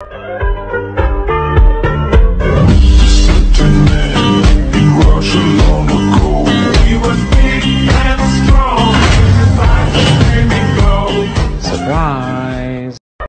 you